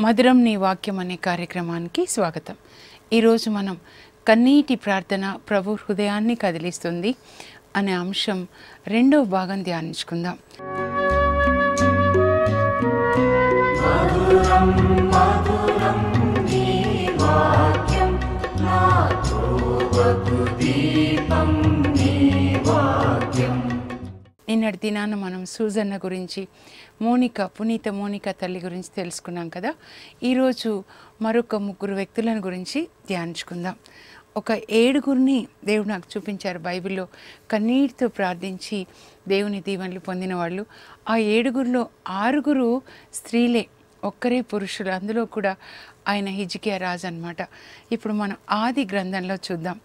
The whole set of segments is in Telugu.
మధురం నీ వాక్యం అనే కార్యక్రమానికి స్వాగతం. ఈరోజు మనం కన్నీటి ప్రార్థన ప్రభు హృదయాన్ని కదిలిస్తుంది అనే అంశం రెండవ భాగం ధ్యానించుకుందాం. నిన్నటి దినాన మనం సూజన్న గురించి మోనిక పునీత మోనిక తల్లి గురించి తెలుసుకున్నాం కదా. ఈరోజు మరొక ముగ్గురు వ్యక్తులను గురించి ధ్యానించుకుందాం. ఒక ఏడుగురిని దేవుడు నాకు చూపించారు బైబిల్లో. కన్నీటితో ప్రార్థించి దేవుని దీవెనలు పొందిన వాళ్ళు. ఆ ఏడుగురిలో ఆరుగురు స్త్రీలే ఒక్కరే పురుషులు. అందులో కూడా ఆయన హిజ్కియా రాజు అనమాట ఇప్పుడు మనం ఆది గ్రంథంలో చూద్దాం.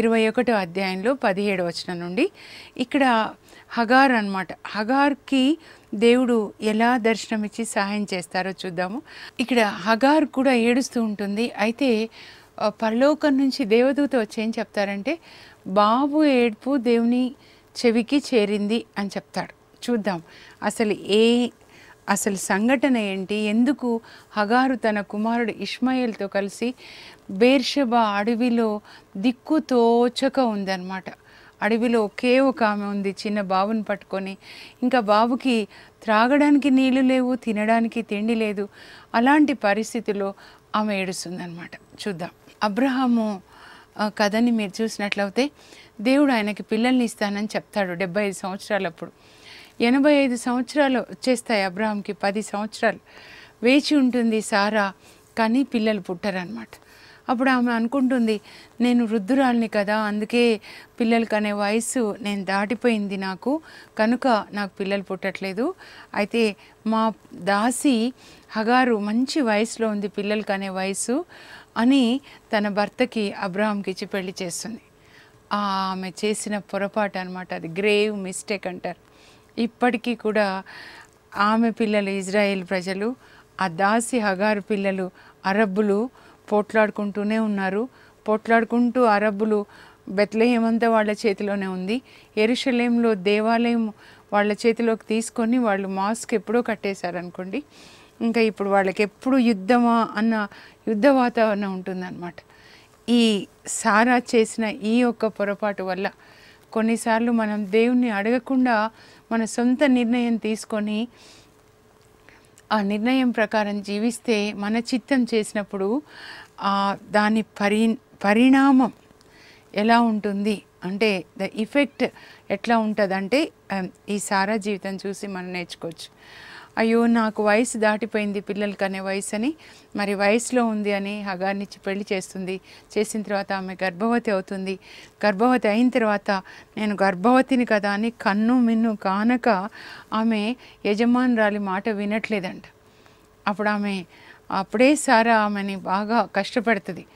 ఇరవై ఒకటో అధ్యాయంలో పదిహేడు వచనం నుండి. ఇక్కడ హగార్ అన్నమాట. హగార్కి దేవుడు ఎలా దర్శనమిచ్చి సహాయం చేస్తారో చూద్దాము. ఇక్కడ హగార్ కూడా ఏడుస్తూ ఉంటుంది. అయితే పరలోకం నుంచి దేవదూత వచ్చి ఏం చెప్తారంటే బాబు ఏడుపు దేవుని చెవికి చేరింది అని చెప్తాడు. చూద్దాం. అసలు ఏ అసలు సంఘటన ఏంటి? ఎందుకు హగారు తన కుమారుడు ఇష్మాయిల్తో కలిసి బేర్షబా అడవిలో దిక్కు తోచక ఉందన్నమాట. అడవిలో ఒకే ఒక ఆమె ఉంది. చిన్న బాబుని పట్టుకొని. ఇంకా బాబుకి త్రాగడానికి నీళ్ళు లేవు తినడానికి తిండి లేదు. అలాంటి పరిస్థితిలో ఆమె ఏడుస్తుందనమాట చూద్దాం. అబ్రహాము కథని మీరు చూసినట్లయితే దేవుడు ఆయనకి పిల్లల్ని ఇస్తానని చెప్తాడు డెబ్బై ఐదు సంవత్సరాలప్పుడు. ఎనభై ఐదు సంవత్సరాలు వచ్చేస్తాయి అబ్రహాంకి. పది సంవత్సరాలు వేచి ఉంటుంది సారా కానీ పిల్లలు పుట్టరనమాట అప్పుడు ఆమె అనుకుంటుంది నేను వృద్ధురాలిని కదా అందుకే పిల్లలు కనే వయసు నేను దాటిపోయింది నాకు. కనుక నాకు పిల్లలు పుట్టట్లేదు. అయితే మా దాసి హగారు మంచి వయసులో ఉంది పిల్లలు కనే వయసు అని తన భర్తకి అబ్రహాంకి ఇచ్చి పెళ్ళి చేస్తుంది. ఆమె చేసిన పొరపాటు అనమాట అది. గ్రేవ్ మిస్టేక్ అంటారు. ఇప్పటికీ కూడా ఆమె పిల్లలు ఇజ్రాయేల్ ప్రజలు ఆ దాసి హగారు పిల్లలు అరబ్బులు పోట్లాడుకుంటూనే ఉన్నారు. పోట్లాడుకుంటూ అరబ్బులు బెత్లహేమ్ అంతా వాళ్ళ చేతిలోనే ఉంది. ఎరుషలేంలో దేవాలయం వాళ్ళ చేతిలోకి తీసుకొని వాళ్ళు మాస్క్ ఎప్పుడో కట్టేశారనుకోండి ఇంకా ఇప్పుడు వాళ్ళకి ఎప్పుడు యుద్ధమా అన్న యుద్ధ వాతావరణం ఉంటుందన్నమాట. ఈ సారా చేసిన ఈ యొక్క పొరపాటు వల్ల కొన్నిసార్లు మనం దేవుణ్ణి అడగకుండా మన సొంత నిర్ణయం తీసుకొని ఆ నిర్ణయం ప్రకారం జీవిస్తే మన చిత్తం చేసినప్పుడు దాని పరి పరిణామం ఎలా ఉంటుంది? అంటే ద ఇఫెక్ట్ ఎట్లా ఉంటుందంటే ఈ సారా జీవితం చూసి మనం నేర్చుకోవచ్చు. అయ్యో నాకు వయసు దాటిపోయింది పిల్లలకి అనే వయసు అని మరి వయసులో ఉంది అని హగార్నిచ్చి పెళ్ళి చేస్తుంది. చేసిన తర్వాత ఆమె గర్భవతి అవుతుంది. గర్భవతి అయిన తర్వాత నేను గర్భవతిని కదా అని కన్ను మిన్ను కానక ఆమె యజమానురాలి మాట వినట్లేదంట. అప్పుడు ఆమె అప్పుడే సారా ఆమెని బాగా కష్టపెడుతుంది.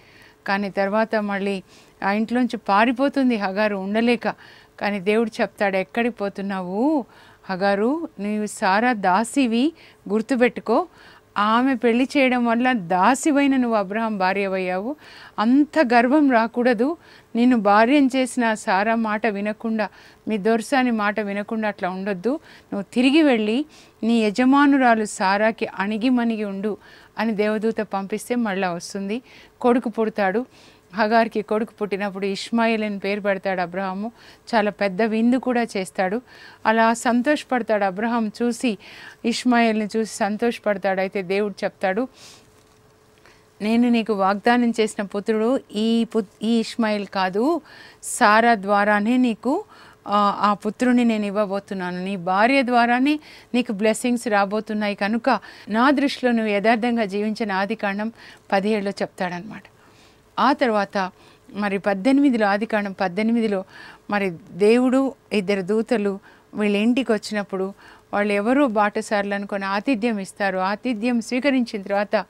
కానీ తర్వాత మళ్ళీ ఆ ఇంట్లోంచి పారిపోతుంది హగారు ఉండలేక. కానీ దేవుడు చెప్తాడు ఎక్కడికి పోతున్నావు? హగారు నీవు సారా దాసివి గుర్తుపెట్టుకో. ఆమె పెళ్ళి చేయడం వల్ల దాసివైన నువ్వు అబ్రహం భార్యవయ్యావు. అంత గర్వం రాకూడదు. నేను భార్యం చేసిన సారా మాట వినకుండా మీ దొరసాని మాట వినకుండా అట్లా ఉండొద్దు. నువ్వు తిరిగి వెళ్ళి నీ యజమానురాలు సారాకి అణిగి మణిగి ఉండు అని దేవదూత పంపిస్తే మళ్ళా వస్తుంది. కొడుకు పుడతాడు. హగార్కి కొడుకు పుట్టినప్పుడు ఇష్మాయిల్ అని పేరు పెడతాడు అబ్రహాము. చాలా పెద్ద విందు కూడా చేస్తాడు. అలా సంతోషపడతాడు అబ్రహాం చూసి ఇష్మాయిల్ని చూసి సంతోషపడతాడు. అయితే దేవుడు చెప్తాడు నేను నీకు వాగ్దానం చేసిన పుత్రుడు ఈ పు ఈ ఇష్మాయిల్ కాదు. సారా ద్వారానే నీకు ఆ, ఆ పుత్రుని నేను ఇవ్వబోతున్నాను. నీ భార్య ద్వారానే నీకు బ్లెస్సింగ్స్ రాబోతున్నాయి కనుక నా దృష్టిలో నువ్వు యథార్థంగా జీవించిన ఆది కాండం పదిహేడులో చెప్తాడనమాట ఆ తర్వాత మరి పద్దెనిమిదిలో ఆదికాండం పద్దెనిమిదిలో మరి దేవుడు ఇద్దరు దూతలు వీళ్ళ ఇంటికి వచ్చినప్పుడు వాళ్ళు ఎవరో బాటసార్లు అనుకొని ఆతిథ్యం ఇస్తారు. ఆతిథ్యం స్వీకరించిన తర్వాత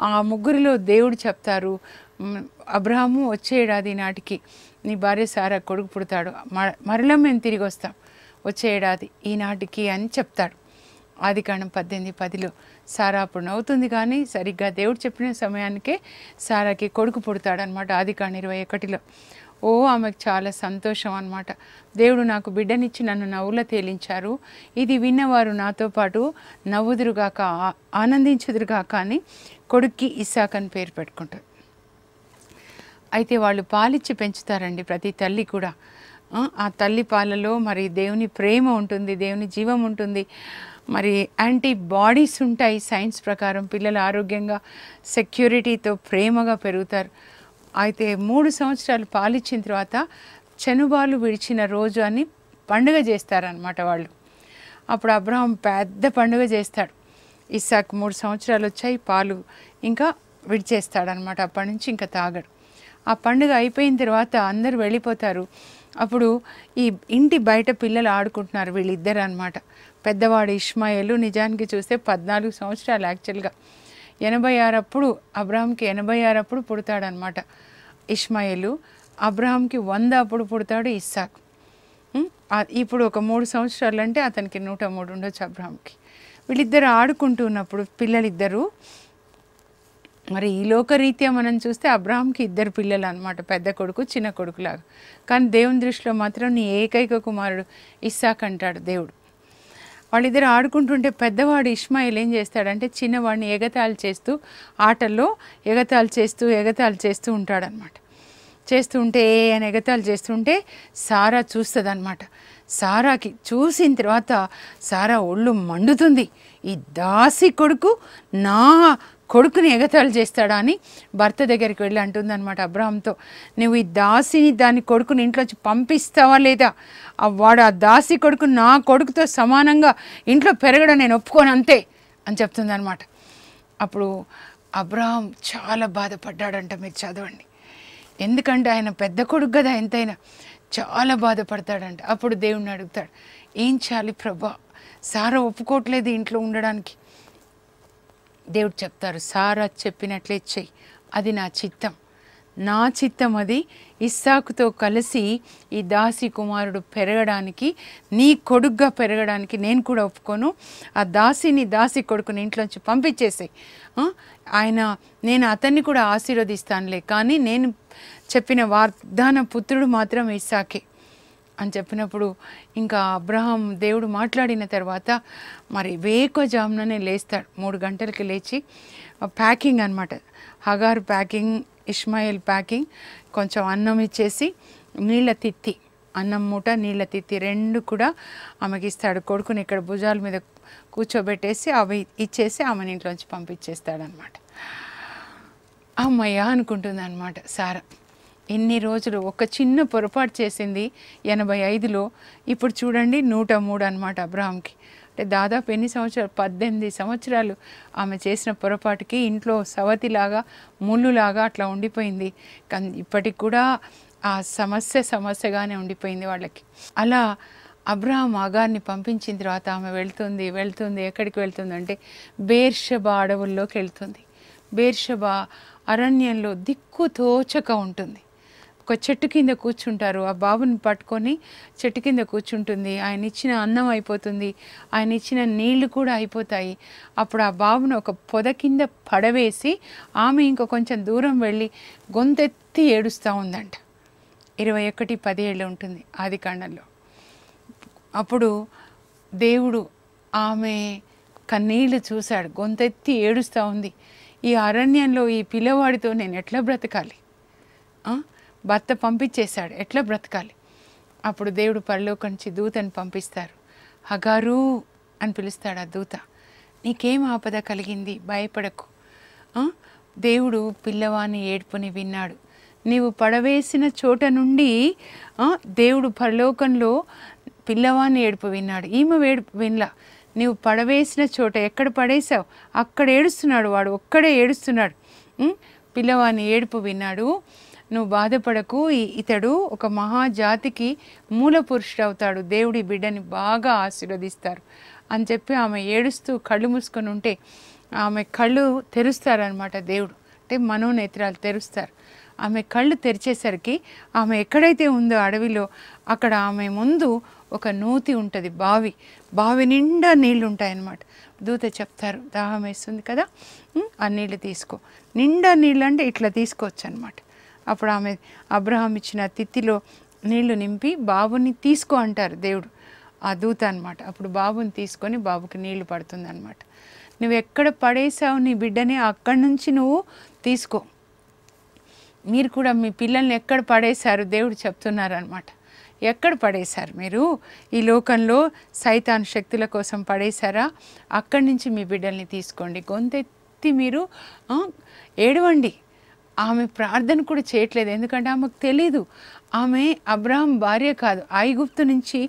ఆ ముగ్గురిలో దేవుడు చెప్తారు అబ్రహము అబ్రహాము వచ్చే ఏడాది నాటికి నీ భార్య సారా కొడుకు పుడతాడు. మ- మరలా మేము తిరిగి వస్తాం. వచ్చే ఏడాది ఈనాటికి అని చెప్తాడు ఆదికాండం పద్దెనిమిది పదిలో సారా అప్పుడు నవ్వుతుంది కానీ సరిగ్గా దేవుడు చెప్పిన సమయానికే సారాకి కొడుకు పుడతాడనమాట ఆదికాండం ఇరవై ఒకటిలో. ఓ ఆమెకు చాలా సంతోషం అనమాట దేవుడు నాకు బిడ్డనిచ్చి నన్ను నవ్వుల తేలించారు. ఇది విన్నవారు నాతో పాటు నవ్వుదురుగాక ఆనందించుదురుగాక అని కొడుక్కి ఇసాక్ అని పేరు పెట్టుకుంటారు. అయితే వాళ్ళు పాలిచ్చి పెంచుతారండి ప్రతి తల్లి కూడా. ఆ తల్లి పాలలో మరి దేవుని ప్రేమ ఉంటుంది దేవుని జీవం ఉంటుంది. మరి యాంటీ బాడీస్ ఉంటాయి సైన్స్ ప్రకారం. పిల్లలు ఆరోగ్యంగా సెక్యూరిటీతో ప్రేమగా పెరుగుతారు. అయితే మూడు సంవత్సరాలు పాలిచ్చిన తర్వాత చనుబాలు విడిచిన రోజు అని పండుగ చేస్తారనమాట వాళ్ళు. అప్పుడు అబ్రహం పెద్ద పండుగ చేస్తాడు. ఇస్సాక్ మూడు సంవత్సరాలు వచ్చాయి పాలు ఇంకా విడిచేస్తాడనమాట అప్పటి నుంచి ఇంకా తాగడు. ఆ పండుగ అయిపోయిన తర్వాత అందరూ వెళ్ళిపోతారు. అప్పుడు ఈ ఇంటి బయట పిల్లలు ఆడుకుంటున్నారు వీళ్ళిద్దరు అనమాట పెద్దవాడు ఇష్మాయిలు నిజానికి చూస్తే పద్నాలుగు సంవత్సరాలు యాక్చువల్గా. ఎనభై ఆరు అప్పుడు అబ్రాహాంకి ఎనభై ఆరు అప్పుడు పుడతాడనమాట ఇష్మాయిలు. అబ్రహాంకి వంద అప్పుడు పుడతాడు ఇస్సాక్. ఇప్పుడు ఒక మూడు సంవత్సరాలు అంటే అతనికి నూట మూడు ఉండొచ్చు అబ్రహాంకి వీళ్ళిద్దరు ఆడుకుంటున్నప్పుడు పిల్లలిద్దరూ మరి ఈ లోకరీత్యా మనం చూస్తే అబ్రాహాంకి ఇద్దరు పిల్లలు అనమాట పెద్ద కొడుకు చిన్న కొడుకులాగా. కానీ దేవుని దృష్టిలో మాత్రం నీ ఏకైక కుమారుడు ఇస్సాక్ అంటాడు దేవుడు. వాళ్ళిద్దరు ఆడుకుంటుంటే పెద్దవాడు ఇష్మాయిల్ ఏం చేస్తాడంటే చిన్నవాడిని ఎగతాళి చేస్తూ ఆటల్లో ఎగతాళి చేస్తూ ఎగతాళి చేస్తూ ఉంటాడనమాట. చేస్తూ ఉంటే అని ఎగతాళి చేస్తుంటే సారా చూస్తుంది అనమాట సారాకి చూసిన తర్వాత సారా ఒళ్ళు మండుతుంది. ఈ దాసి కొడుకు నా కొడుకుని ఎగతాళి చేస్తాడా అని భర్త దగ్గరికి వెళ్ళి అంటుందన్నమాట అబ్రహంతో నువ్వు ఈ దాసిని దాని కొడుకుని ఇంట్లోంచి పంపిస్తావా లేదా? వాడు ఆ దాసి కొడుకు నా కొడుకుతో సమానంగా ఇంట్లో పెరగడం నేను ఒప్పుకోను అంతే అని చెప్తుందన్నమాట. అప్పుడు అబ్రహం చాలా బాధపడ్డాడంట మీరు చదవండి. ఎందుకంటే ఆయన పెద్ద కొడుకు కదా ఎంతైనా చాలా బాధపడతాడంట. అప్పుడు దేవుణ్ణి అడుగుతాడు ఏం చేయాలి ప్రభా? సారా ఒప్పుకోవట్లేదు ఇంట్లో ఉండడానికి. దేవుడు చెప్తారు సారా చెప్పినట్లే చెయ్యి. అది నా చిత్తం. నా చిత్తం అది ఇస్సాకుతో కలిసి ఈ దాసి కుమారుడు పెరగడానికి నీ కొడుగ్గా పెరగడానికి నేను కూడా ఒప్పుకోను. ఆ దాసిని దాసి కొడుకుని ఇంట్లోంచి పంపించేసాయి. ఆయన నేను అతన్ని కూడా ఆశీర్వదిస్తానులే. కానీ నేను చెప్పిన వాగ్దాన పుత్రుడు మాత్రం ఇస్సాకే. అని చెప్పినప్పుడు ఇంకా అబ్రహాం దేవుడు మాట్లాడిన తర్వాత మరి వేకోజాముననే లేస్తాడు. మూడు గంటలకి లేచి ప్యాకింగ్ అనమాట హగార్ ప్యాకింగ్ ఇస్మాయిల్ ప్యాకింగ్ కొంచెం అన్నం ఇచ్చేసి నీళ్ళ తిత్తి అన్నం మూట నీళ్ళ తిత్తి రెండు కూడా ఆమెకి ఇస్తాడు. కొడుకుని ఇక్కడ భుజాల మీద కూర్చోబెట్టేసి అవి ఇచ్చేసి ఆమెని ఇంట్లోంచి పంపించేస్తాడనమాట అమ్మయ్య అనుకుంటుంది అనమాట సారా. ఎన్ని రోజులు ఒక చిన్న పొరపాటు చేసింది ఎనభై ఐదులో. ఇప్పుడు చూడండి నూట మూడు అనమాట అబ్రహాంకి. అంటే దాదాపు ఎన్ని సంవత్సరాలు? పద్దెనిమిది సంవత్సరాలు ఆమె చేసిన పొరపాటుకి ఇంట్లో సవతిలాగా ముళ్ళులాగా అట్లా ఉండిపోయింది. కానీ ఇప్పటికి కూడా ఆ సమస్య సమస్యగానే ఉండిపోయింది వాళ్ళకి. అలా అబ్రహాం అగార్ని పంపించిన తర్వాత ఆమె వెళ్తుంది వెళ్తుంది ఎక్కడికి వెళ్తుంది అంటే బేర్షబా అడవుల్లోకి వెళ్తుంది. బేర్షబా అరణ్యంలో దిక్కు తోచక ఉంటుంది. ఒక చెట్టు కింద కూర్చుంటారు. ఆ బాబుని పట్టుకొని చెట్టు కింద కూర్చుంటుంది. ఆయన ఇచ్చిన అన్నం అయిపోతుంది. ఆయన ఇచ్చిన నీళ్ళు కూడా అయిపోతాయి. అప్పుడు ఆ బాబును ఒక పొద కింద పడవేసి ఆమె ఇంకో కొంచెం దూరం వెళ్ళి గొంతెత్తి ఏడుస్తూ ఉందంట. ఇరవై ఒకటి పదిహేళ్ళు ఉంటుంది ఆది కాండంలో. అప్పుడు దేవుడు ఆమె కన్నీళ్ళు చూశాడు. గొంతెత్తి ఏడుస్తూ ఉంది. ఈ అరణ్యంలో ఈ పిల్లవాడితో నేను ఎట్లా బ్రతకాలి? భర్త పంపించేశాడు. ఎట్లా బ్రతకాలి? అప్పుడు దేవుడు పరలోకం నుంచి దూతని పంపిస్తారు. హగారు అని పిలుస్తాడు ఆ దూత. నీకేం ఆపద కలిగింది? భయపడకు. దేవుడు పిల్లవాని ఏడ్పుని విన్నాడు. నీవు పడవేసిన చోట నుండి దేవుడు పరలోకంలో పిల్లవాని ఏడుపు విన్నాడు. ఈమె ఏడుపు వినలా. నీవు పడవేసిన చోట ఎక్కడ పడేసావు అక్కడ ఏడుస్తున్నాడు వాడు. ఒక్కడే ఏడుస్తున్నాడు. పిల్లవాని ఏడుపు విన్నాడు. నువ్వు బాధపడకు. ఇతడు ఒక మహాజాతికి మూల పురుషుడు అవుతాడు. దేవుడి బిడ్డని బాగా ఆశీర్వదిస్తారు. అని చెప్పి ఆమె ఏడుస్తూ కళ్ళు మూసుకొని ఉంటే ఆమె కళ్ళు తెరుస్తారనమాట దేవుడు. అంటే మనోనేత్రాలు తెరుస్తారు. ఆమె కళ్ళు తెరిచేసరికి ఆమె ఎక్కడైతే ఉందో అడవిలో అక్కడ ఆమె ముందు ఒక నూతి ఉంటుంది బావి. బావి నిండా నీళ్ళు ఉంటాయన్నమాట. దూత చెప్తారు దాహం వేస్తుంది కదా. ఆ నీళ్ళు తీసుకో. నిండా నీళ్ళు అంటే ఇట్లా తీసుకోవచ్చు అనమాట అప్పుడు ఆమె అబ్రహాం ఇచ్చిన తిత్తిలో నీళ్ళు నింపి బాబుని తీసుకో అంటారు దేవుడు. ఆ దూత అనమాట అప్పుడు బాబుని తీసుకొని బాబుకి నీళ్ళు పడుతుంది అనమాట నువ్వు ఎక్కడ పడేసావు నీ బిడ్డని? అక్కడి నుంచి నువ్వు తీసుకో. మీరు కూడా మీ పిల్లల్ని ఎక్కడ పడేశారు? దేవుడు చెప్తున్నారు అనమాట ఎక్కడ పడేశారు మీరు? ఈ లోకంలో సైతాన్ శక్తుల కోసం పడేశారా? అక్కడి నుంచి మీ బిడ్డల్ని తీసుకోండి. గొంతెత్తి మీరు ఏడవండి. ఆమె ప్రార్థన కూడా చేయట్లేదు. ఎందుకంటే ఆమెకు తెలీదు. ఆమె అబ్రాహం భార్య కాదు. ఐగుప్తు నుంచి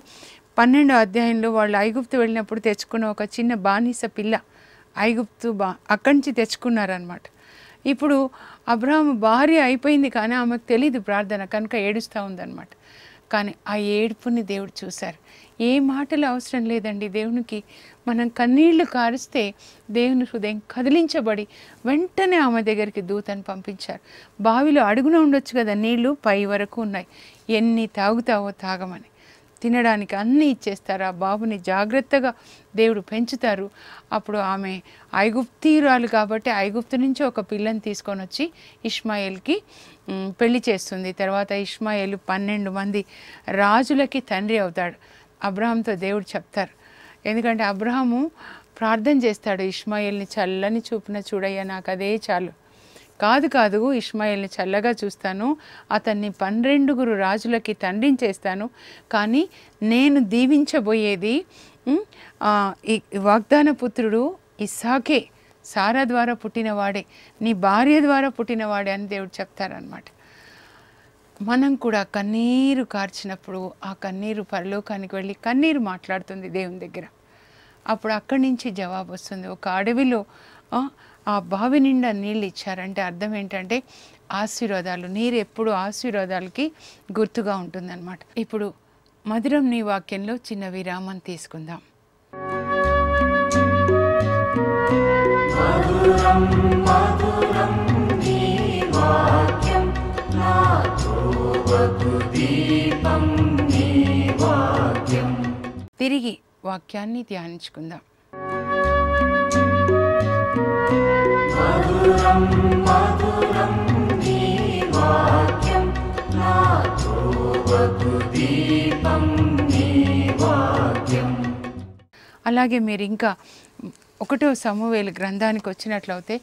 పన్నెండో అధ్యాయంలో వాళ్ళు ఐగుప్తు వెళ్ళినప్పుడు తెచ్చుకున్న ఒక చిన్న బానిస పిల్ల ఐగుప్తు బా అక్కడి నుంచి తెచ్చుకున్నారనమాట ఇప్పుడు అబ్రాహం భార్య అయిపోయింది కానీ ఆమెకు తెలియదు ప్రార్థన. కనుక ఏడుస్తూ ఉందన్నమాట. కానీ ఆ ఏడుపుని దేవుడు చూశారు. ఏ మాటలు అవసరం లేదండి దేవునికి. మనం కన్నీళ్ళు కారిస్తే దేవుని హృదయం కదిలించబడి వెంటనే ఆమె దగ్గరికి దూతను పంపించారు. బావిలో అడుగున ఉండొచ్చు కదా నీళ్ళు పై వరకు ఉన్నాయి. ఎన్ని తాగుతావో తాగమని. తినడానికి అన్నీ ఇచ్చేస్తారు. ఆ బాబుని జాగ్రత్తగా దేవుడు పెంచుతారు. అప్పుడు ఆమె ఐగుప్తీయురాలు కాబట్టి ఐగుప్తు నుంచి ఒక పిల్లని తీసుకొని వచ్చి ఇష్మాయిల్కి పెళ్ళి చేస్తుంది. తర్వాత ఇష్మాయిల్ పన్నెండు మంది రాజులకి తండ్రి అవుతాడు. అబ్రహాంతో దేవుడు చెప్తారు. ఎందుకంటే అబ్రహాము ప్రార్థన చేస్తాడు ఇష్మాయిల్ని చల్లని చూపున చూడయ్యా నాకు అదే చాలు. కాదు కాదు ఇష్మాయిల్ని చల్లగా చూస్తాను అతన్ని పన్నెండుగురు రాజులకి తండ్రిని చేస్తాను కానీ నేను దీవించబోయేది ఈ వాగ్దాన పుత్రుడు ఇస్సాకే. సారా ద్వారా పుట్టినవాడే నీ భార్య ద్వారా పుట్టినవాడే అని దేవుడు చెప్తారనమాట మనం కూడా కన్నీరు కార్చినప్పుడు ఆ కన్నీరు పరలోకానికి వెళ్ళి కన్నీరు మాట్లాడుతుంది దేవుని దగ్గర. అప్పుడు అక్కడి నుంచి జవాబు వస్తుంది. ఒక అడవిలో ఆ, బావి నిండా నీళ్ళు ఇచ్చారంటే అర్థం ఏంటంటే ఆశీర్వాదాలు నీరు ఎప్పుడు ఆశీర్వాదాలకి గుర్తుగా ఉంటుందన్నమాట. ఇప్పుడు మధురం నీ వాక్యంలో చిన్న విరామం తీసుకుందాం. మధురం తిరిగి వాక్యాన్ని ధ్యానించుకుందాం. అలాగే మీరు ఇంకా ఒకటో సమూవేలు గ్రంథానికి వచ్చినట్లయితే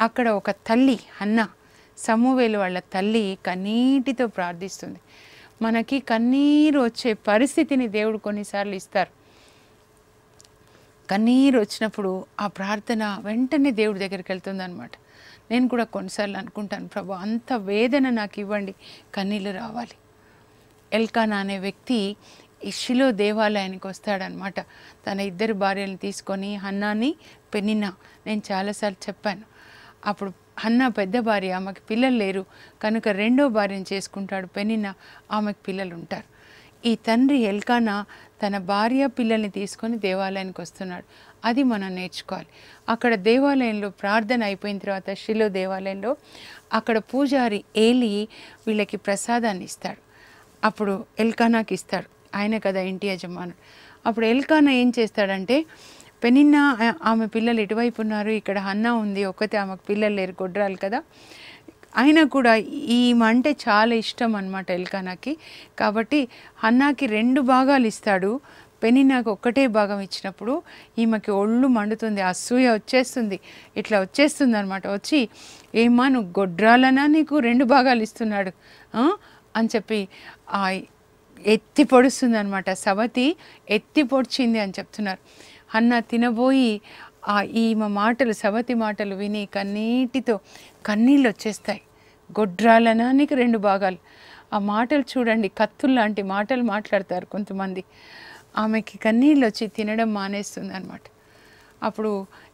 అక్కడ ఒక తల్లి అన్న సమూవేలు వాళ్ళ తల్లి కన్నీటితో ప్రార్థిస్తుంది. మనకి కన్నీరు వచ్చే పరిస్థితిని దేవుడు కొన్నిసార్లు ఇస్తారు. కన్నీరు వచ్చినప్పుడు ఆ ప్రార్థన వెంటనే దేవుడి దగ్గరికి వెళ్తుందనమాట నేను కూడా కొన్నిసార్లు అనుకుంటాను ప్రభు అంత వేదన నాకు ఇవ్వండి కన్నీళ్ళు రావాలి. ఎల్కానా అనే వ్యక్తి ఇషిలో దేవాలయానికి వస్తాడనమాట తన ఇద్దరు భార్యలను తీసుకొని హన్నాని పెనినా నేను చాలాసార్లు చెప్పాను. అప్పుడు అన్న పెద్ద భార్య ఆమెకి పిల్లలు లేరు. కనుక రెండో భార్యను చేసుకుంటాడు పెనిన ఆమెకు పిల్లలు ఉంటారు. ఈ తండ్రి ఎల్కానా తన భార్య పిల్లల్ని తీసుకొని దేవాలయానికి వస్తున్నాడు. అది మనం నేర్చుకోవాలి. అక్కడ దేవాలయంలో ప్రార్థన అయిపోయిన తర్వాత షిలో దేవాలయంలో అక్కడ పూజారి ఏలి వీళ్ళకి ప్రసాదాన్ని ఇస్తాడు. అప్పుడు ఎల్కానాకి ఇస్తాడు. ఆయన కదా ఇంటి యజమానుడు. అప్పుడు ఎల్కానా ఏం చేస్తాడంటే పెనిన్నా ఆమె పిల్లలు ఇటువైపు ఉన్నారు ఇక్కడ హన్నా ఉంది ఒక్కతే ఆమెకు పిల్లలు లేరు గొడ్రాలు కదా. అయినా కూడా ఈమె అంటే చాలా ఇష్టం అనమాట ఎల్కానాకి. కాబట్టి హన్నాకి రెండు భాగాలు ఇస్తాడు. పెనినాకు ఒక్కటే భాగం ఇచ్చినప్పుడు ఈమెకి ఒళ్ళు మండుతుంది అసూయ వచ్చేస్తుంది ఇట్లా వచ్చేస్తుంది అనమాట వచ్చి ఏమా నువ్వు గొడ్రాలనా? నీకు రెండు భాగాలు ఇస్తున్నాడు. అని చెప్పి ఎత్తి పొడుస్తుంది అనమాట సవతి ఎత్తి పొడిచింది అని చెప్తున్నారు. అన్న తినబోయి ఆ ఈమె మాటలు సవతి మాటలు విని కన్నీటితో కన్నీళ్ళు వచ్చేస్తాయి. గొడ్రాలనా నీకు రెండు భాగాలు. ఆ మాటలు చూడండి కత్తులు లాంటి మాటలు మాట్లాడతారు కొంతమంది. ఆమెకి కన్నీళ్ళు వచ్చి తినడం మానేస్తుంది అనమాట అప్పుడు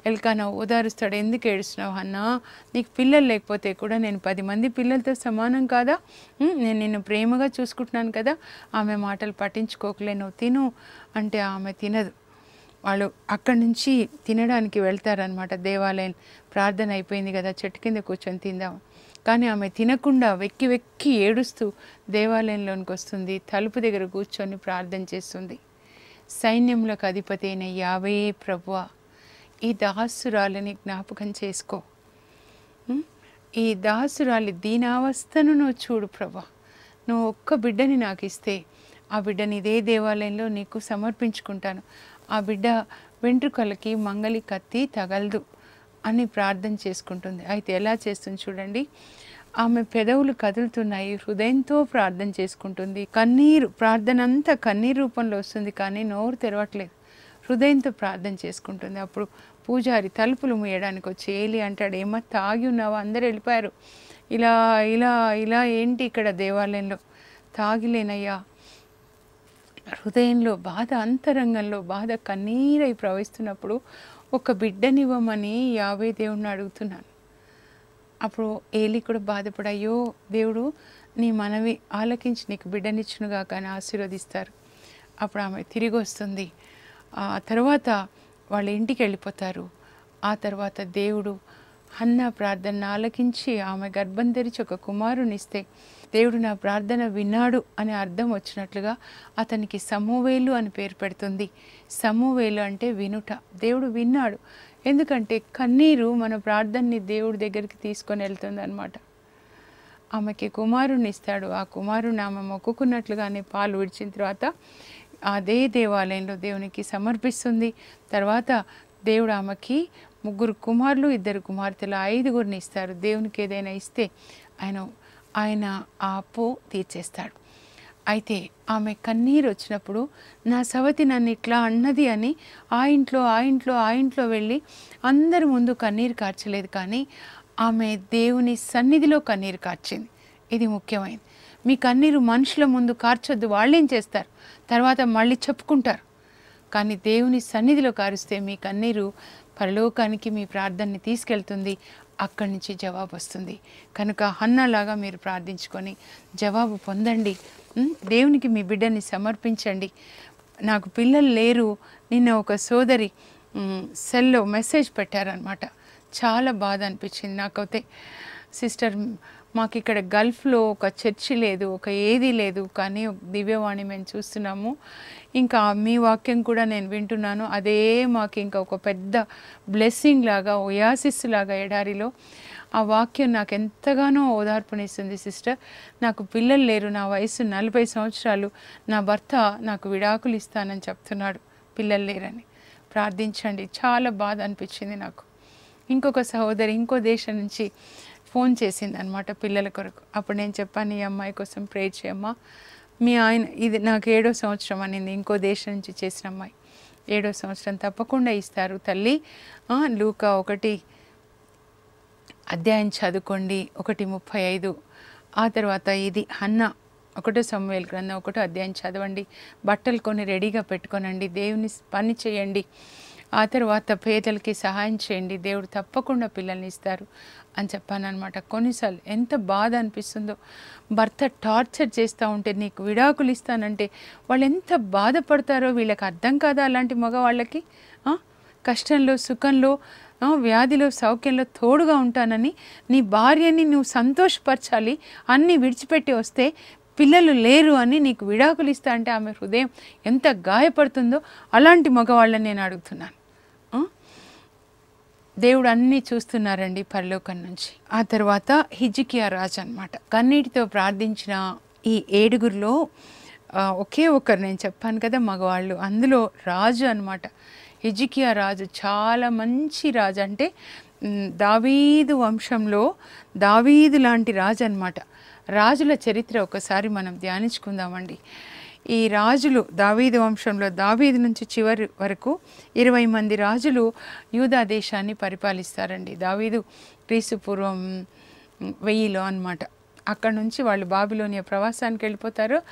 ఎల్కానా ఓదారుస్తాడు ఎందుకు ఏడుస్తున్నావు అన్నా? నీకు పిల్లలు లేకపోతే కూడా నేను పది మంది పిల్లలతో సమానం కాదా? నేను నిన్ను ప్రేమగా చూసుకుంటున్నాను కదా. ఆమె మాటలు పట్టించుకోకలే నువ్వు తిను అంటే ఆమె తినదు. వాళ్ళు అక్కడి నుంచి తినడానికి వెళ్తారనమాట దేవాలయం ప్రార్థన అయిపోయింది కదా చెట్టు కింద కూర్చొని తిందాం. కానీ ఆమె తినకుండా వెక్కి వెక్కి ఏడుస్తూ దేవాలయంలోనికి వస్తుంది తలుపు దగ్గర కూర్చొని ప్రార్థన చేస్తుంది. సైన్యములకు అధిపతి అయిన యావే ప్రభువా ఈ దాసురాలని జ్ఞాపకం చేసుకో. ఈ దాసురాలి దీనావస్థను నువ్వు చూడు ప్రభా. నువ్వు ఒక్క బిడ్డని నాకు ఇస్తే ఆ బిడ్డని ఇదే దేవాలయంలో నీకు సమర్పించుకుంటాను. ఆ బిడ్డ వెంట్రుకలకి మంగలి కత్తి తగలదు అని ప్రార్థన చేసుకుంటుంది. అయితే ఎలా చేస్తుంది చూడండి. ఆమె పెదవులు కదులుతున్నాయి హృదయంతో ప్రార్థన చేసుకుంటుంది. కన్నీరు ప్రార్థన అంతా కన్నీరు రూపంలో వస్తుంది కానీ నోరు తెరవట్లేదు. హృదయంతో ప్రార్థన చేసుకుంటుంది. అప్పుడు పూజారి తలుపులు మూయడానికి వచ్చి ఏలి అంటాడు ఏమో తాగి ఉన్నావా? అందరు వెళ్ళిపోయారు. ఇలా ఇలా ఇలా ఏంటి ఇక్కడ దేవాలయంలో? తాగిలేనయ్యా హృదయంలో బాధ అంతరంగంలో బాధ కన్నీరై ప్రవహిస్తున్నప్పుడు ఒక బిడ్డనివ్వమని యావే దేవుణ్ణి అడుగుతున్నాను. అప్పుడు ఏలి కూడా బాధపడి అయ్యో దేవుడు నీ మనవి ఆలకించి నీకు బిడ్డనిచ్చునుగా కానీ ఆశీర్వదిస్తారు. అప్పుడు ఆమె తిరిగి వస్తుంది. ఆ తర్వాత వాళ్ళ ఇంటికి వెళ్ళిపోతారు. ఆ తర్వాత దేవుడు అన్న ప్రార్థన ఆలకించి ఆమె గర్భం తెరిచి ఒక కుమారునిస్తే దేవుడు నా ప్రార్థన విన్నాడు అనే అర్థం వచ్చినట్లుగా అతనికి సమూవేలు అని పేరు పెడుతుంది. సమూవేలు అంటే వినుట. దేవుడు విన్నాడు. ఎందుకంటే కన్నీరు మన ప్రార్థనని దేవుడి దగ్గరికి తీసుకొని వెళ్తుంది అనమాట ఆమెకి కుమారుని ఇస్తాడు. ఆ కుమారుని ఆమె మొక్కుకున్నట్లుగానే పాలు విడిచిన తర్వాత అదే దేవాలయంలో దేవునికి సమర్పిస్తుంది. తర్వాత దేవుడు ఆమెకి ముగ్గురు కుమారులు ఇద్దరు కుమార్తెలు ఐదుగురిని ఇస్తారు. దేవునికి ఏదైనా ఇస్తే ఆయన ఆయన ఆ అప్పు తీర్చేస్తాడు. అయితే ఆమె కన్నీరు వచ్చినప్పుడు నా సవతి నన్ను ఇట్లా అన్నది అని ఆ ఇంట్లో ఆ ఇంట్లో ఆ ఇంట్లో వెళ్ళి అందరి ముందు కన్నీరు కార్చలేదు కానీ ఆమె దేవుని సన్నిధిలో కన్నీరు కార్చింది. ఇది ముఖ్యమైనది. మీ కన్నీరు మనుషుల ముందు కార్చొద్దు. వాళ్ళేం చేస్తారు? తర్వాత మళ్ళీ చెప్పుకుంటారు. కానీ దేవుని సన్నిధిలో కారుస్తే మీ కన్నీరు పరలోకానికి మీ ప్రార్థనని తీసుకెళ్తుంది. అక్కడి నుంచి జవాబు వస్తుంది. కనుక హన్నలాగా మీరు ప్రార్థించుకొని జవాబు పొందండి. దేవునికి మీ బిడ్డని సమర్పించండి. నాకు పిల్లలు లేరు. నిన్న ఒక సోదరి సెల్లో మెసేజ్ పెట్టారనమాట చాలా బాధ అనిపించింది. నాకైతే సిస్టర్ మాకు ఇక్కడ గల్ఫ్లో ఒక చర్చి లేదు ఒక ఏది లేదు కానీ ఒక దివ్యవాణి మేము చూస్తున్నాము. ఇంకా మీ వాక్యం కూడా నేను వింటున్నాను. అదే మాకు ఇంకా ఒక పెద్ద బ్లెస్సింగ్ లాగా ఒయాసిస్ లాగా ఎడారిలో ఆ వాక్యం నాకు ఎంతగానో ఓదార్పునిస్తుంది సిస్టర్. నాకు పిల్లలు లేరు నా వయసు నలభై సంవత్సరాలు. నా భర్త నాకు విడాకులు ఇస్తానని చెప్తున్నాడు పిల్లలు లేరని. ప్రార్థించండి. చాలా బాధ అనిపించింది నాకు. ఇంకొక సహోదరి ఇంకో దేశం నుంచి ఫోన్ చేసింది అనమాట పిల్లల కొరకు. అప్పుడు నేను చెప్పాను ఈ అమ్మాయి కోసం ప్రే చేయమ్మా. మీ ఆయన ఇది నాకు ఏడో సంవత్సరం అనింది ఇంకో దేశం నుంచి చేసిన అమ్మాయి. ఏడో సంవత్సరం తప్పకుండా ఇస్తారు తల్లి. లూకా ఒకటి అధ్యాయం చదువుకోండి ఒకటి ముప్పై ఐదు. ఆ తర్వాత ఇది అన్న ఒకటో సమవేల్ గ్రంథం ఒకటో అధ్యాయం చదవండి. బట్టలు కొన్ని రెడీగా పెట్టుకోనండి. దేవుని పని చేయండి. ఆ తర్వాత పేదలకి సహాయం చేయండి. దేవుడు తప్పకుండా పిల్లల్ని ఇస్తారు అని చెప్పానమాట కొన్నిసార్లు ఎంత బాధ అనిపిస్తుందో భర్త టార్చర్ చేస్తూ ఉంటే నీకు విడాకులు ఇస్తానంటే వాళ్ళు ఎంత బాధపడతారో వీళ్ళకి అర్థం కాదా అలాంటి మగవాళ్ళకి? కష్టంలో సుఖంలో వ్యాధిలో సౌఖ్యంలో తోడుగా ఉంటానని నీ భార్యని నువ్వు సంతోషపరచాలి అన్నీ విడిచిపెట్టి వస్తే పిల్లలు లేరు అని నీకు విడాకులు ఇస్తా అంటే ఆమె హృదయం ఎంత గాయపడుతుందో అలాంటి మగవాళ్ళని నేను అడుగుతున్నాను. దేవుడు అన్నీ చూస్తున్నారండి పరలోకం నుంచి. ఆ తర్వాత హిజికియా రాజు అనమాట కన్నీటితో ప్రార్థించిన ఈ ఏడుగురిలో ఒకే ఒకరు నేను చెప్పాను కదా మగవాళ్ళు అందులో రాజు అనమాట హిజికియా రాజు చాలా మంచి రాజు. అంటే దావీదు వంశంలో దావీదు లాంటి రాజు అనమాట రాజుల చరిత్ర ఒకసారి మనం ధ్యానించుకుందామండి. ఈ రాజులు దావీదు వంశంలో దావీదు నుంచి చివరి వరకు ఇరవై మంది రాజులు యూదా దేశాన్ని పరిపాలిస్తారండి. దావీదు క్రీస్తు పూర్వం వెయ్యిలో అన్నమాట. అక్కడ నుంచి వాళ్ళు బాబిలోనియ ప్రవాసానికి వెళ్ళిపోతారు.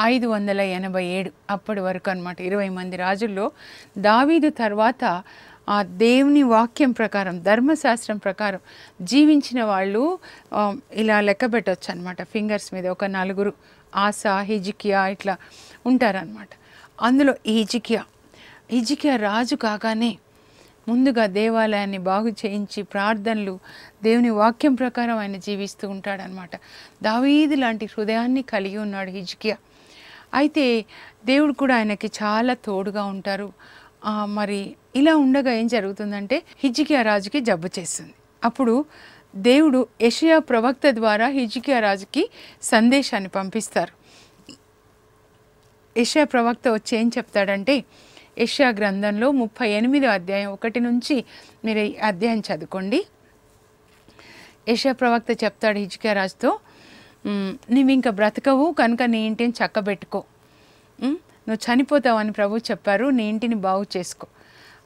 ఐదు వందల ఎనభై ఏడు అప్పటి వరకు అనమాట ఇరవై మంది రాజుల్లో దావీదు తర్వాత ఆ దేవుని వాక్యం ప్రకారం ధర్మశాస్త్రం ప్రకారం జీవించిన వాళ్ళు ఇలా లెక్క పెట్టవచ్చు అనమాట ఫింగర్స్ మీద ఒక నలుగురు ఆసా హిజికియా ఇట్లా ఉంటారనమాట అందులో హిజికియా. హిజికియా రాజు కాగానే ముందుగా దేవాలయాన్ని బాగు చేయించి ప్రార్థనలు దేవుని వాక్యం ప్రకారం ఆయన జీవిస్తూ ఉంటాడనమాట దావీది లాంటి హృదయాన్ని కలిగి ఉన్నాడు హిజ్కియా. అయితే దేవుడు కూడా ఆయనకి చాలా తోడుగా ఉంటారు. మరి ఇలా ఉండగా ఏం జరుగుతుందంటే హిజ్కియా రాజుకి జబ్బు చేస్తుంది. అప్పుడు దేవుడు యషయా ప్రవక్త ద్వారా హిజికియా రాజుకి సందేశాన్ని పంపిస్తారు. యషయా ప్రవక్త వచ్చి ఏం చెప్తాడంటే యషయా గ్రంథంలో ముప్పై ఎనిమిదో అధ్యాయం ఒకటి నుంచి మీరు అధ్యాయం చదువుకోండి. యషయా ప్రవక్త చెప్తాడు హిజికియా రాజుతో నువ్వు ఇంకా బ్రతకవు కనుక నీ ఇంటిని చక్కబెట్టుకో. నువ్వు చనిపోతావని ప్రభు చెప్పారు నీ ఇంటిని బాగు చేసుకో.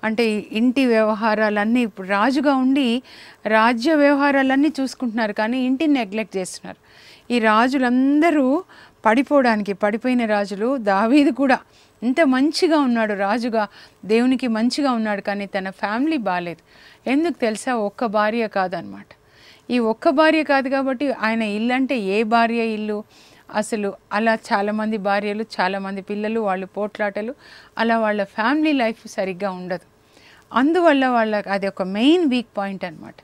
అంటే ఇంటి వ్యవహారాలన్నీ ఇప్పుడు రాజుగా ఉండి రాజ్య వ్యవహారాలన్నీ చూసుకుంటున్నారు కానీ ఇంటిని నెగ్లెక్ట్ చేస్తున్నారు. ఈ రాజులందరూ పడిపోవడానికి పడిపోయిన రాజులు దావీది కూడా ఇంత మంచిగా ఉన్నాడు రాజుగా దేవునికి మంచిగా ఉన్నాడు కానీ తన ఫ్యామిలీ బాగాలేదు ఎందుకు తెలుసా? ఒక్క భార్య కాదనమాట. ఈ ఒక్క భార్య కాదు కాబట్టి ఆయన ఇల్లు అంటే ఏ భార్య ఇల్లు? అసలు అలా చాలామంది భార్యలు చాలామంది పిల్లలు వాళ్ళు పోట్లాటలు అలా వాళ్ళ ఫ్యామిలీ లైఫ్ సరిగ్గా ఉండదు. అందువల్ల వాళ్ళ అది ఒక మెయిన్ వీక్ పాయింట్ అనమాట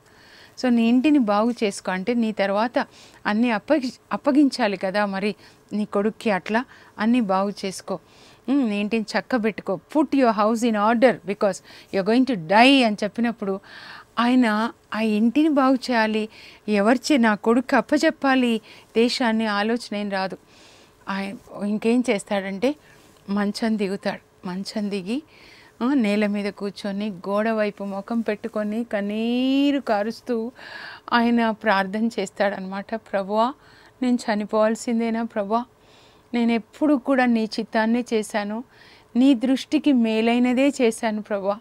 సో నీ ఇంటిని బాగు చేసుకో అంటే నీ తర్వాత అన్నీ అప్పగి అప్పగించాలి కదా మరి నీ కొడుక్కి అట్లా అన్నీ బాగు చేసుకో. నీ ఇంటిని చక్కబెట్టుకో. Put your house in order because you're going to die అని చెప్పినప్పుడు ఆయన ఆ ఇంటిని బాగు చేయాలి. ఎవరిచే నా కొడుకు అప్పచెప్పాలి దేశాన్ని ఆలోచన ఏం రాదు. ఆయన ఇంకేం చేస్తాడంటే మంచం దిగుతాడు. మంచం దిగి నేల మీద కూర్చొని గోడ వైపు ముఖం పెట్టుకొని కన్నీరు కారుస్తూ ఆయన ప్రార్థన చేస్తాడనమాట ప్రభువా నేను చనిపోవాల్సిందేనా ప్రభా నేను ఎప్పుడు కూడా నీ చిత్తాన్నే చేశాను. నీ దృష్టికి మేలైనదే చేశాను ప్రభా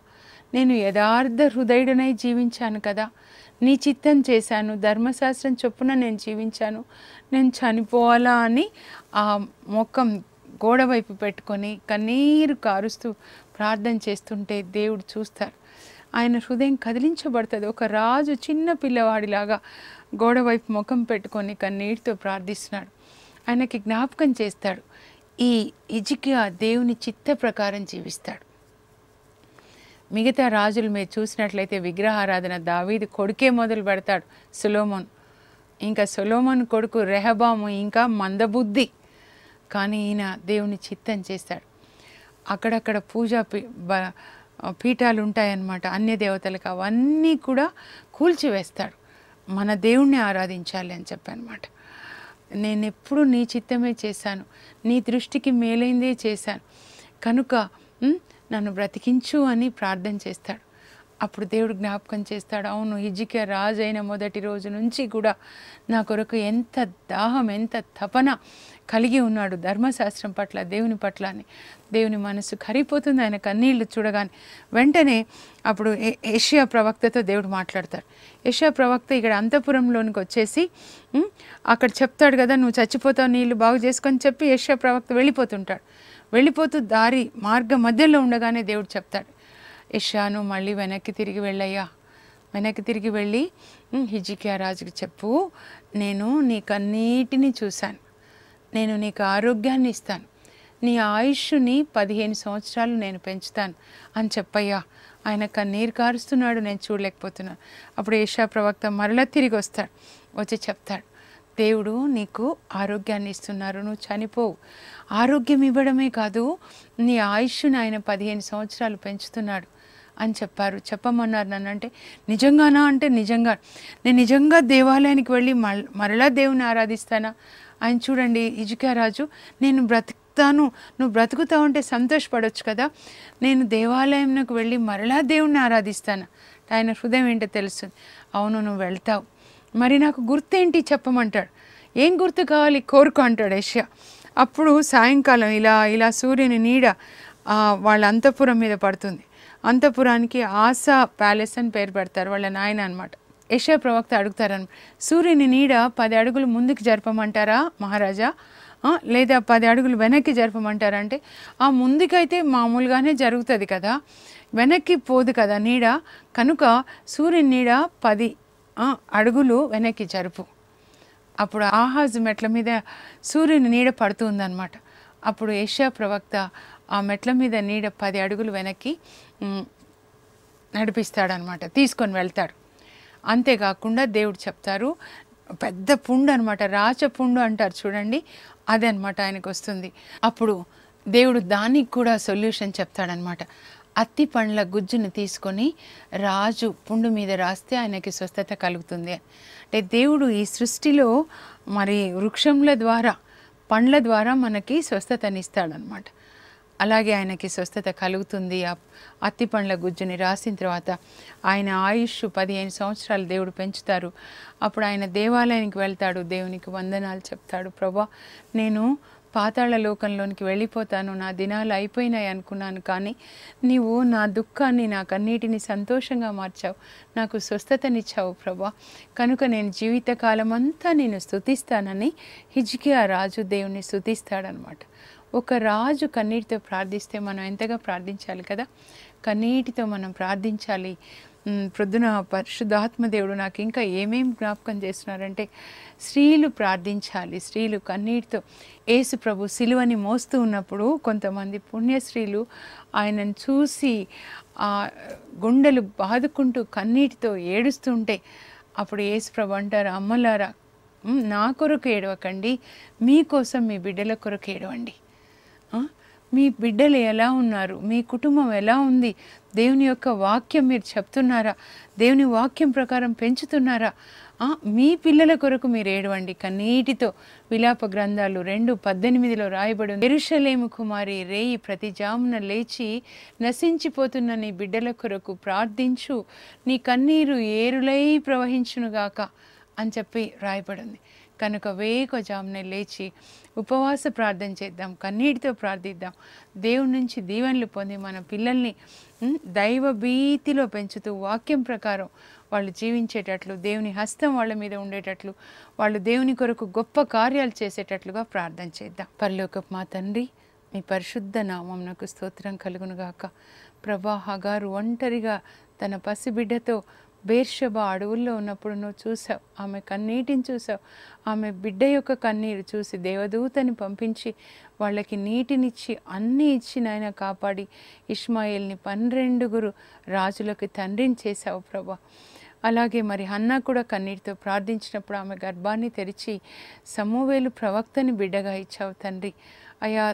నేను యథార్థ హృదయుడనై జీవించాను కదా. నీ చిత్తం చేశాను. ధర్మశాస్త్రం చొప్పున నేను జీవించాను. నేను చనిపోవాలా అని ఆ మొక్కం గోడ వైపు పెట్టుకొని కన్నీరు కారుస్తూ ప్రార్థన చేస్తుంటే దేవుడు చూస్తారు. ఆయన హృదయం కదిలించబడుతుంది. ఒక రాజు చిన్న పిల్లవాడిలాగా గోడ వైపు ముఖం పెట్టుకొని కన్నీటితో ప్రార్థిస్తున్నాడు. ఆయనకి జ్ఞాపకం చేస్తాడు. ఈ ఇజికియా దేవుని చిత్త ప్రకారం జీవిస్తాడు. మిగతా రాజులు మీరు చూసినట్లయితే విగ్రహారాధన దావీది కొడుకే మొదలు పెడతాడు సులోమోన్. ఇంకా సులోమోన్ కొడుకు రెహబాము ఇంకా మందబుద్ధి. కానీ ఈయన దేవుని చిత్తం చేస్తాడు. అక్కడక్కడ పూజా పీ- బ- పీఠాలు ఉంటాయన్నమాట అన్య దేవతలకు అవన్నీ కూడా కూల్చివేస్తాడు. మన దేవుణ్ణి ఆరాధించాలి అని చెప్పనమాట నేను ఎప్పుడు నీ చిత్తమే చేశాను. నీ దృష్టికి మేలైందే చేశాను. కనుక నన్ను బ్రతికించు అని ప్రార్థన చేస్తాడు. అప్పుడు దేవుడు జ్ఞాపకం చేస్తాడు అవును ఇజిక రాజు అయిన మొదటి రోజు నుంచి కూడా నా కొరకు ఎంత దాహం ఎంత తపన కలిగి ఉన్నాడు ధర్మశాస్త్రం పట్ల దేవుని పట్ల అని. దేవుని మనసు కరిగిపోతుంది ఆయన కన్నీళ్ళు చూడగానే వెంటనే అప్పుడు ఏషియా ప్రవక్తతో దేవుడు మాట్లాడతాడు. ఏషియా ప్రవక్త ఇక్కడ అంతపురంలోనికి వచ్చేసి అక్కడ చెప్తాడు కదా నువ్వు చచ్చిపోతావు నీళ్ళు బాగు చేసుకొని చెప్పి ఏషియా ప్రవక్త వెళ్ళిపోతుంటాడు. వెళ్ళిపోతూ దారి మార్గ మధ్యలో ఉండగానే దేవుడు చెప్తాడు యషాను మళ్ళీ వెనక్కి తిరిగి వెళ్ళయ్యా. వెనక్కి తిరిగి వెళ్ళి హిజికియా రాజుకి చెప్పు. నేను నీకన్నిటిని చూశాను. నేను నీకు ఆరోగ్యాన్ని ఇస్తాను. నీ ఆయుష్ని పదిహేను సంవత్సరాలు నేను పెంచుతాను అని చెప్పయ్యా. ఆయన కన్నీరు కారుస్తున్నాడు నేను చూడలేకపోతున్నాను. అప్పుడు ఏషా ప్రవక్త మరలా తిరిగి వస్తాడు వచ్చి చెప్తాడు దేవుడు నీకు ఆరోగ్యాన్ని ఇస్తున్నారు నువ్వు చనిపోవు ఆరోగ్యం ఇవ్వడమే కాదు నీ ఆయుష్ని ఆయన పదిహేను సంవత్సరాలు పెంచుతున్నాడు అని చెప్పారు. చెప్పమన్నారు నన్ను అంటే నిజంగానా? అంటే నిజంగా. నేను నిజంగా దేవాలయానికి వెళ్ళి మల్- మరలా దేవుని ఆరాధిస్తానా? ఆయన చూడండి ఇజుకా రాజు. నేను బ్రతుకుతాను. నువ్వు బ్రతుకుతావు అంటే సంతోషపడవచ్చు కదా. నేను దేవాలయంకు వెళ్ళి మరలా దేవుణ్ణి ఆరాధిస్తాను. ఆయన హృదయం ఏంటో తెలుస్తుంది. అవును నువ్వు వెళ్తావు. మరి నాకు గుర్తేంటి చెప్పమంటాడు? ఏం గుర్తు కావాలి? కోరుకో అంటాడు యష్యా. అప్పుడు సాయంకాలం ఇలా ఇలా సూర్యుని నీడ వాళ్ళ అంతఃపురం మీద పడుతుంది. అంతఃపురానికి ఆశా ప్యాలెస్ అని పేరు పెడతారు వాళ్ళ నాయన అనమాట యశా ప్రవక్త అడుగుతారనమాట సూర్యుని నీడ పది అడుగులు ముందుకు జరపమంటారా మహారాజా? లేదా పది అడుగులు వెనక్కి జరపమంటారా అంటే ఆ ముందుకైతే మామూలుగానే జరుగుతుంది కదా. వెనక్కి పోదు కదా నీడ. కనుక సూర్యుని నీడ పది అడుగులు వెనక్కి జరుపు. అప్పుడు ఆహాజు మెట్ల మీద సూర్యుని నీడ పడుతుందన్నమాట. అప్పుడు ఏషియా ప్రవక్త ఆ మెట్ల మీద నీడ పది అడుగులు వెనక్కి నడిపిస్తాడనమాట తీసుకొని వెళ్తాడు. అంతేకాకుండా దేవుడు చెప్తారు పెద్ద పుండు అనమాట రాచ పుండు అంటారు చూడండి అదనమాట ఆయనకు వస్తుంది అప్పుడు దేవుడు దానికి కూడా సొల్యూషన్ చెప్తాడనమాట అత్తి పండ్ల గుజ్జును తీసుకొని రాజు పుండు మీద రాస్తే ఆయనకి స్వస్థత కలుగుతుంది. అంటే దేవుడు ఈ సృష్టిలో మరి వృక్షముల ద్వారా పండ్ల ద్వారా మనకి స్వస్థతనిస్తాడనమాట అలాగే ఆయనకి స్వస్థత కలుగుతుంది ఆ అత్తి పండ్ల గుజ్జుని రాసిన తర్వాత. ఆయన ఆయుష్ పదిహేను సంవత్సరాలు దేవుడు పెంచుతారు. అప్పుడు ఆయన దేవాలయానికి వెళ్తాడు దేవునికి వందనాలు చెప్తాడు. ప్రభా నేను పాతాళ లోకంలోనికి వెళ్ళిపోతాను నా దినాలు అయిపోయినాయి అనుకున్నాను కానీ నీవు నా దుఃఖాన్ని నా కన్నీటిని సంతోషంగా మార్చావు నాకు స్వస్థతనిచ్చావు ప్రభా. కనుక నేను జీవితకాలం అంతా నేను స్థుతిస్తానని హిజ్కియా రాజు దేవుణ్ణి స్తుతిస్తాడనమాట. ఒక రాజు కన్నీటితో ప్రార్థిస్తే మనం ఎంతగా ప్రార్థించాలి కదా? కన్నీటితో మనం ప్రార్థించాలి. ప్రొద్దున పరిశుద్ధాత్మ దేవుడు నాకు ఇంకా ఏమేం జ్ఞాపకం చేస్తున్నారంటే స్త్రీలు ప్రార్థించాలి స్త్రీలు కన్నీటితో యేసు ప్రభు సిలువని మోస్తూ ఉన్నప్పుడు కొంతమంది పుణ్య స్త్రీలు ఆయనను చూసి ఆ గుండెలు బాదుకుంటూ కన్నీటితో ఏడుస్తుంటే అప్పుడు యేసు ప్రభు అంటారు అమ్మలారా నా కొరకు ఏడవకండి మీకోసం మీ బిడ్డల కొరకు ఏడవండి. మీ బిడ్డలు ఎలా ఉన్నారు? మీ కుటుంబం ఎలా ఉంది? దేవుని యొక్క వాక్యం మీరు చెప్తున్నారా? దేవుని వాక్యం ప్రకారం పెంచుతున్నారా? మీ పిల్లల కొరకు మీరు ఏడవండి. కన్నీటితో విలాప గ్రంథాలు రెండు పద్దెనిమిదిలో రాయబడి ఎరుషలేము కుమారి రేయి ప్రతి జామున లేచి నశించిపోతున్న నీ బిడ్డల కొరకు ప్రార్థించు. నీ కన్నీరు ఏరులై ప్రవహించునుగాక అని చెప్పి రాయబడింది. కనుక వేకోజామునే లేచి ఉపవాస ప్రార్థన చేద్దాం కన్నీటితో ప్రార్థిద్దాం. దేవుడి నుంచి దీవెనలు పొంది మన పిల్లల్ని దైవ భీతిలో పెంచుతూ వాక్యం ప్రకారం వాళ్ళు జీవించేటట్లు దేవుని హస్తం వాళ్ళ మీద ఉండేటట్లు వాళ్ళు దేవుని కొరకు గొప్ప కార్యాలు చేసేటట్లుగా ప్రార్థన చేద్దాం. పరలోకపు మా తండ్రి మీ పరిశుద్ధ నామంనకు స్తోత్రం కలుగునుగాక. ప్రభా హగారు ఒంటరిగా తన పసిబిడ్డతో బేర్షబా అడవుల్లో ఉన్నప్పుడు నువ్వు చూసావు ఆమె కన్నీటిని చూసావు ఆమె బిడ్డ యొక్క కన్నీరు చూసి దేవదూతని పంపించి వాళ్ళకి నీటినిచ్చి అన్నీ ఇచ్చి నాయన కాపాడి ఇష్మాయిల్ని పన్నెండుగురు రాజులకు తండ్రిని చేశావు ప్రభా. అలాగే మరి హన్నా కూడా కన్నీటితో ప్రార్థించినప్పుడు ఆమె గర్భాన్ని తెరిచి సమూవేలు ప్రవక్తని బిడ్డగా ఇచ్చావు తండ్రి. అయా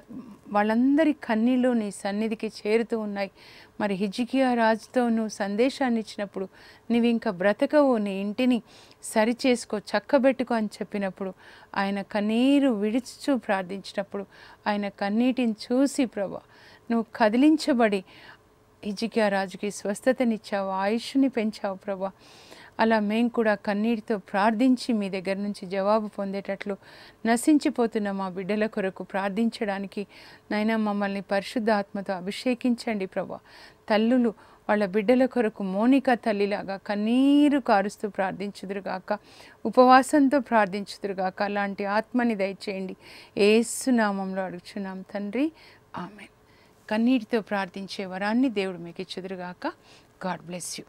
వాళ్ళందరి కన్నీళ్ళు నీ సన్నిధికి చేరుతూ ఉన్నాయి. మరి హిజికియా రాజుతో నువ్వు సందేశాన్ని ఇచ్చినప్పుడు నువ్వు ఇంకా బ్రతకవు నీ ఇంటిని సరి చేసుకో చక్కబెట్టుకో అని చెప్పినప్పుడు ఆయన కన్నీరు విడిచుచూ ప్రార్థించినప్పుడు ఆయన కన్నీటిని చూసి ప్రభా నువ్వు కదిలించబడి హిజికియా రాజుకి స్వస్థతనిచ్చావు ఆయుష్ని పెంచావు ప్రభా. అలా మేము కూడా కన్నీటితో ప్రార్థించి మీ దగ్గర నుంచి జవాబు పొందేటట్లు నశించిపోతున్న మా బిడ్డల కొరకు ప్రార్థించడానికి నైనా మమ్మల్ని పరిశుద్ధ ఆత్మతో అభిషేకించండి ప్రభా. తల్లులు వాళ్ళ బిడ్డల కొరకు మోనిక తల్లిలాగా కన్నీరు కారుస్తూ ప్రార్థించుదురుగాక. ఉపవాసంతో ప్రార్థించుదురుగాక. అలాంటి ఆత్మని దయచేయండి. ఏసునామంలో అడుగుచున్నాం తండ్రి. ఆమె కన్నీటితో ప్రార్థించే వరాన్ని దేవుడు మీకు ఇచ్చుదురుగాక గాడ్ బ్లెస్ యూ.